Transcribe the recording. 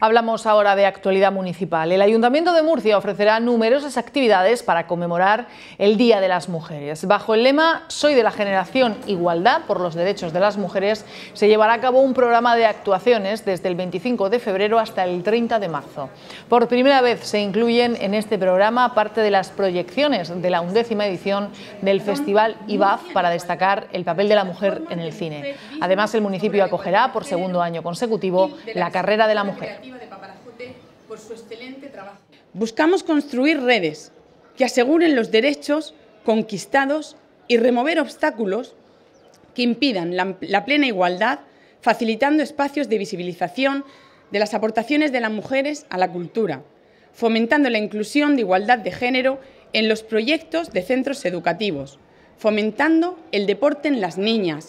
Hablamos ahora de actualidad municipal. El Ayuntamiento de Murcia ofrecerá numerosas actividades para conmemorar el Día de las Mujeres. Bajo el lema Soy de la generación Igualdad por los derechos de las mujeres, se llevará a cabo un programa de actuaciones desde el 25 de febrero hasta el 30 de marzo. Por primera vez se incluyen en este programa parte de las proyecciones de la undécima edición del Festival IBAF para destacar el papel de la mujer en el cine. Además, el municipio acogerá por segundo año consecutivo la carrera de la mujer por su excelente trabajo. Buscamos construir redes que aseguren los derechos conquistados y remover obstáculos que impidan la plena igualdad, facilitando espacios de visibilización de las aportaciones de las mujeres a la cultura, fomentando la inclusión de igualdad de género en los proyectos de centros educativos, fomentando el deporte en las niñas,